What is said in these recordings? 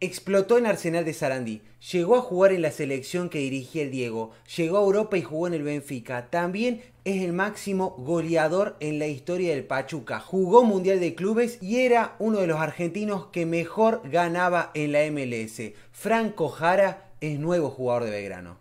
Explotó en Arsenal de Sarandí, llegó a jugar en la selección que dirigía el Diego, llegó a Europa y jugó en el Benfica. También es el máximo goleador en la historia del Pachuca. Jugó Mundial de Clubes y era uno de los argentinos que mejor ganaba en la MLS. Franco Jara es nuevo jugador de Belgrano.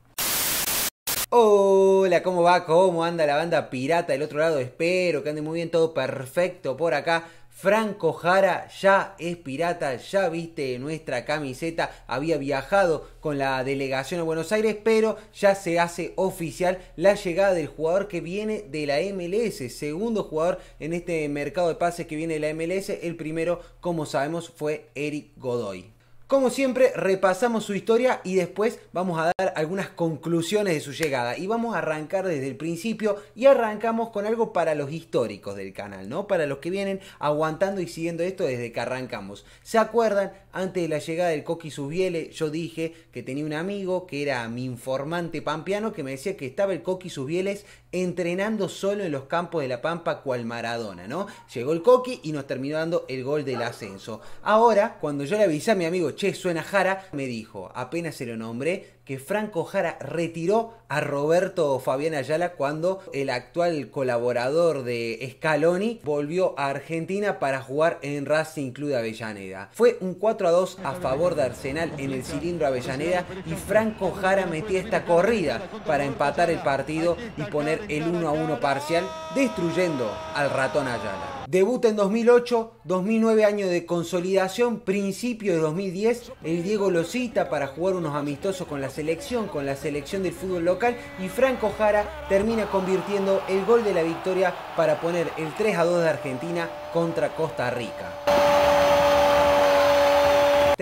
Hola, ¿cómo va? ¿Cómo anda la banda pirata del otro lado? Espero que ande muy bien, todo perfecto por acá. Franco Jara ya es pirata, ya viste nuestra camiseta, había viajado con la delegación a Buenos Aires, pero ya se hace oficial la llegada del jugador que viene de la MLS, segundo jugador en este mercado de pases que viene de la MLS, el primero, como sabemos, fue Eric Godoy. Como siempre, repasamos su historia y después vamos a dar algunas conclusiones de su llegada. Y vamos a arrancar desde el principio y arrancamos con algo para los históricos del canal, ¿no? Para los que vienen aguantando y siguiendo esto desde que arrancamos. ¿Se acuerdan? Antes de la llegada del Coqui Subiele, yo dije que tenía un amigo que era mi informante pampeano que me decía que estaba el Coqui Subieles entrenando solo en los campos de la Pampa cual Maradona, ¿no? Llegó el Coqui y nos terminó dando el gol del ascenso. Ahora, cuando yo le avisé a mi amigo, che, suena Jara, me dijo, apenas se lo nombré, que Franco Jara retiró a Roberto Fabián Ayala cuando el actual colaborador de Scaloni volvió a Argentina para jugar en Racing Club de Avellaneda. Fue un 4 a 2 a favor de Arsenal en el cilindro Avellaneda y Franco Jara metía esta corrida para empatar el partido y poner el 1 a 1 parcial, destruyendo al ratón Ayala. Debuta en 2008, 2009 año de consolidación, principio de 2010, el Diego lo cita para jugar unos amistosos con la selección, con la selección del fútbol local y Franco Jara termina convirtiendo el gol de la victoria para poner el 3 a 2 de Argentina contra Costa Rica.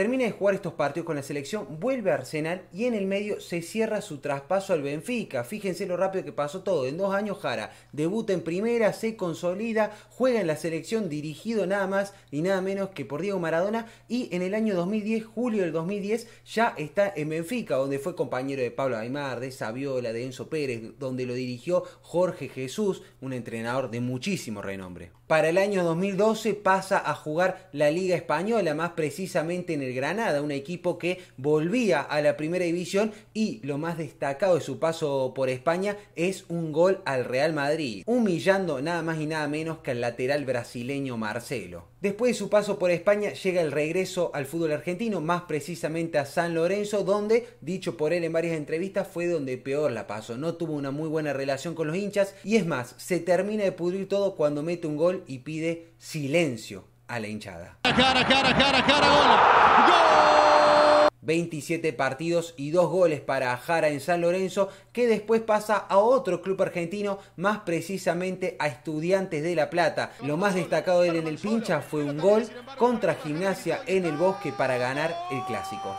Termina de jugar estos partidos con la selección, vuelve a Arsenal y en el medio se cierra su traspaso al Benfica. Fíjense lo rápido que pasó todo. En dos años Jara debuta en primera, se consolida, juega en la selección dirigido nada más y nada menos que por Diego Maradona y en el año 2010, julio del 2010, ya está en Benfica, donde fue compañero de Pablo Aymar, de Saviola, de Enzo Pérez, donde lo dirigió Jorge Jesús, un entrenador de muchísimo renombre. Para el año 2012 pasa a jugar la Liga Española, más precisamente en el Granada, un equipo que volvía a la primera división y lo más destacado de su paso por España es un gol al Real Madrid, humillando nada más y nada menos que al lateral brasileño Marcelo. Después de su paso por España llega el regreso al fútbol argentino, más precisamente a San Lorenzo, donde, dicho por él en varias entrevistas, fue donde peor la pasó. No tuvo una muy buena relación con los hinchas y es más, se termina de pudrir todo cuando mete un gol y pide silencio a la hinchada. Cara, cara, cara, cara. 27 partidos y 2 goles para Jara en San Lorenzo, que después pasa a otro club argentino, más precisamente a Estudiantes de La Plata. Lo más destacado de él en el pincha fue un gol contra Gimnasia en el Bosque para ganar el clásico.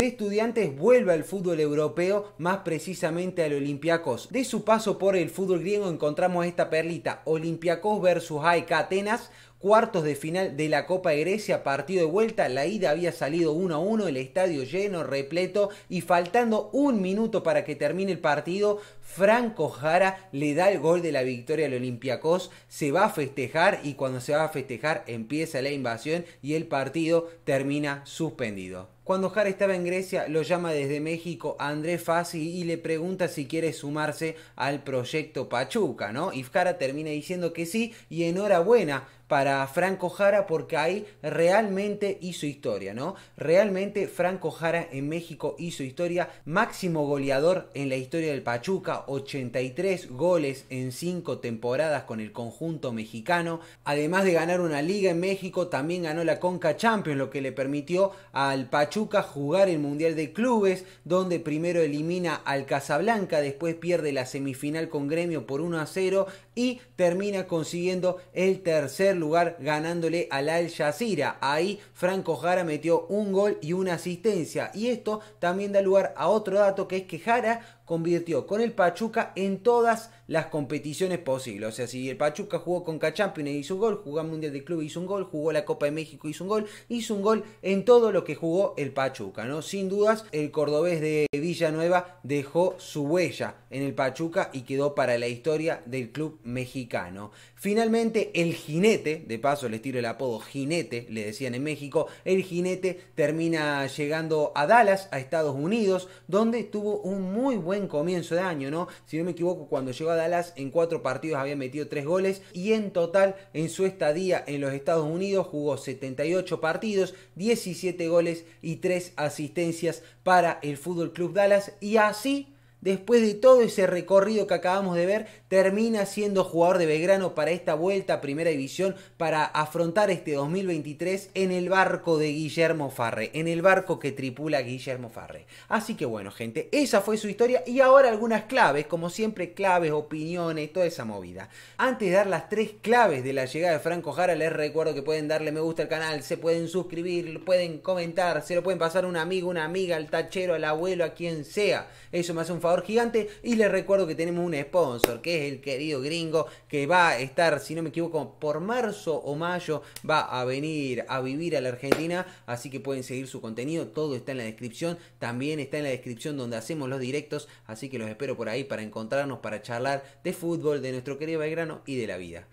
Estudiantes vuelve al fútbol europeo, más precisamente al Olympiacos. De su paso por el fútbol griego encontramos esta perlita, Olympiacos versus AEK Atenas, cuartos de final de la Copa de Grecia, partido de vuelta, la ida había salido 1 a 1, el estadio lleno, repleto y faltando un minuto para que termine el partido, Franco Jara le da el gol de la victoria al Olympiacos, se va a festejar y cuando se va a festejar empieza la invasión y el partido termina suspendido. Cuando Jara estaba en Grecia, lo llama desde México a Andrés Fassi y le pregunta si quiere sumarse al proyecto Pachuca, ¿no? Y Jara termina diciendo que sí y enhorabuena para Franco Jara porque ahí realmente hizo historia, ¿no? Realmente Franco Jara en México hizo historia, máximo goleador en la historia del Pachuca, 83 goles en 5 temporadas con el conjunto mexicano, además de ganar una liga en México, también ganó la Conca Champions, lo que le permitió al Pachuca jugar el Mundial de Clubes, donde primero elimina al Casablanca, después pierde la semifinal con Gremio por 1 a 0 y termina consiguiendo el tercer lugar ganándole al Al Jazeera. Ahí Franco Jara metió un gol y una asistencia. Y esto también da lugar a otro dato que es que Jara convirtió con el Pachuca en todas las competiciones posibles. O sea, si el Pachuca jugó con Champions y hizo un gol, jugó Mundial de Club hizo un gol, jugó la Copa de México hizo un gol, hizo un gol en todo lo que jugó el Pachuca, ¿no? Sin dudas, el cordobés de Villanueva dejó su huella en el Pachuca y quedó para la historia del club mexicano. Finalmente, el jinete, de paso les tiro el apodo jinete, le decían en México, el jinete termina llegando a Dallas, a Estados Unidos, donde tuvo un muy buen comienzo de año, ¿no? Si no me equivoco, cuando llegó a Dallas en cuatro partidos había metido tres goles y en total en su estadía en los Estados Unidos jugó 78 partidos, 17 goles y 3 asistencias para el Fútbol Club Dallas y así después de todo ese recorrido que acabamos de ver, termina siendo jugador de Belgrano para esta vuelta a Primera División para afrontar este 2023 en el barco de Guillermo Farre, en el barco que tripula Guillermo Farre. Así que bueno, gente, esa fue su historia y ahora algunas claves, como siempre, claves, opiniones, toda esa movida. Antes de dar las tres claves de la llegada de Franco Jara, les recuerdo que pueden darle me gusta al canal, se pueden suscribir, pueden comentar, se lo pueden pasar a un amigo, una amiga, al tachero, al abuelo, a quien sea. Eso me hace un favor gigante. Y les recuerdo que tenemos un sponsor, que es el querido gringo, que va a estar, si no me equivoco, por marzo o mayo, va a venir a vivir a la Argentina. Así que pueden seguir su contenido, todo está en la descripción. También está en la descripción donde hacemos los directos. Así que los espero por ahí para encontrarnos, para charlar de fútbol, de nuestro querido Belgrano y de la vida.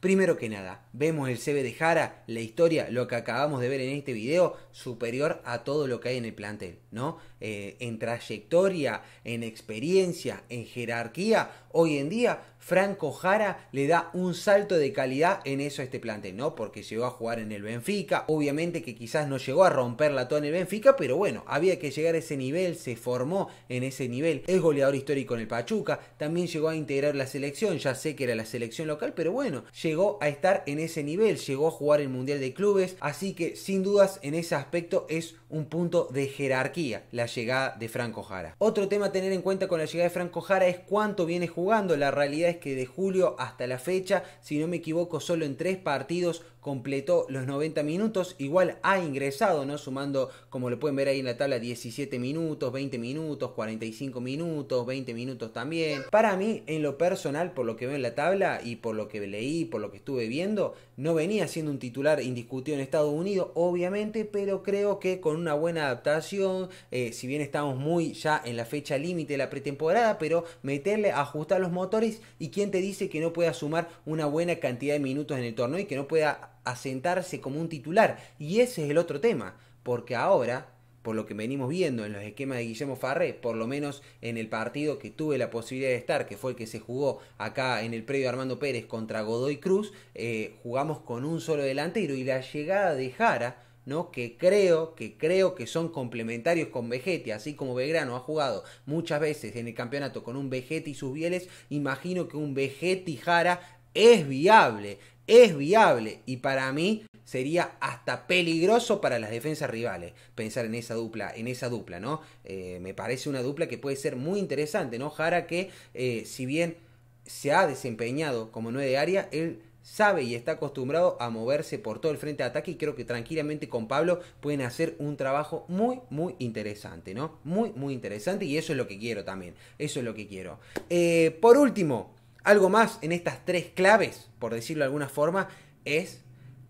Primero que nada, vemos el CB de Jara, la historia, lo que acabamos de ver en este video, superior a todo lo que hay en el plantel, ¿no? Eh, en trayectoria, en experiencia, en jerarquía, hoy en día Franco Jara le da un salto de calidad en eso a este plantel, ¿no? Porque llegó a jugar en el Benfica, obviamente que quizás no llegó a romperla toda en el Benfica, pero bueno, había que llegar a ese nivel, se formó en ese nivel, es goleador histórico en el Pachuca, también llegó a integrar la selección, ya sé que era la selección local, pero bueno, llegó a estar en ese nivel, llegó a jugar el Mundial de Clubes, así que sin dudas en ese aspecto es un punto de jerarquía la llegada de Franco Jara. Otro tema a tener en cuenta con la llegada de Franco Jara es cuánto viene jugando, la realidad es que de julio hasta la fecha, si no me equivoco, solo en tres partidos completó los 90 minutos, igual ha ingresado, ¿no? Sumando, como lo pueden ver ahí en la tabla, 17 minutos, 20 minutos, 45 minutos, 20 minutos también. Para mí, en lo personal, por lo que veo en la tabla y por lo que leí, por lo que estuve viendo, no venía siendo un titular indiscutido en Estados Unidos, obviamente, pero creo que con una buena adaptación, eh, si bien estamos muy ya en la fecha límite de la pretemporada, pero meterle, ajustar los motores y quién te dice que no pueda sumar una buena cantidad de minutos en el torneo y que no pueda asentarse como un titular. Y ese es el otro tema, porque ahora, por lo que venimos viendo en los esquemas de Guillermo Farré, por lo menos en el partido que tuve la posibilidad de estar, que fue el que se jugó acá en el predio Armando Pérez contra Godoy Cruz, eh, jugamos con un solo delantero y la llegada de Jara, ¿no? que creo que creo que son complementarios con Vegetti, así como Belgrano ha jugado muchas veces en el campeonato con un Vegetti y sus bieles, imagino que un Vegetti Jara es viable es viable y para mí sería hasta peligroso para las defensas rivales pensar en esa dupla, en esa dupla, ¿no? Eh, me parece una dupla que puede ser muy interesante, ¿no? Jara que eh, si bien se ha desempeñado como nueve de área, él sabe y está acostumbrado a moverse por todo el frente de ataque y creo que tranquilamente con Pablo pueden hacer un trabajo muy muy interesante, ¿no? Muy muy interesante y eso es lo que quiero también, eso es lo que quiero. Eh, por último, algo más en estas tres claves, por decirlo de alguna forma, es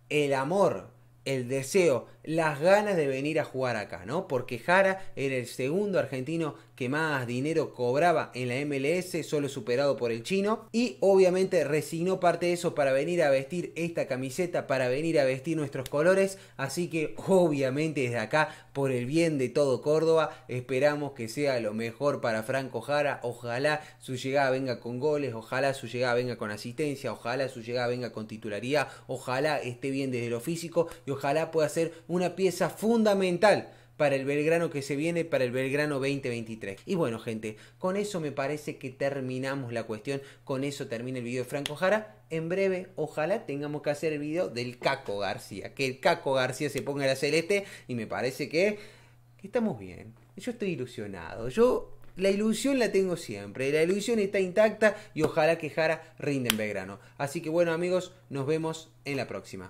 el amor, el deseo, las ganas de venir a jugar acá, ¿no? Porque Jara era el segundo argentino que más dinero cobraba en la MLS, solo superado por el chino. Y obviamente resignó parte de eso para venir a vestir esta camiseta, para venir a vestir nuestros colores. Así que obviamente desde acá, por el bien de todo Córdoba, esperamos que sea lo mejor para Franco Jara. Ojalá su llegada venga con goles, ojalá su llegada venga con asistencia, ojalá su llegada venga con titularidad, ojalá esté bien desde lo físico y ojalá pueda ser una pieza fundamental para el Belgrano que se viene, para el Belgrano 2023. Y bueno, gente, con eso me parece que terminamos la cuestión, con eso termina el video de Franco Jara. En breve, ojalá tengamos que hacer el video del Caco García, que el Caco García se ponga la celeste y me parece que, que estamos bien. Yo estoy ilusionado, yo la ilusión la tengo siempre, la ilusión está intacta y ojalá que Jara rinde en Belgrano. Así que bueno amigos, nos vemos en la próxima.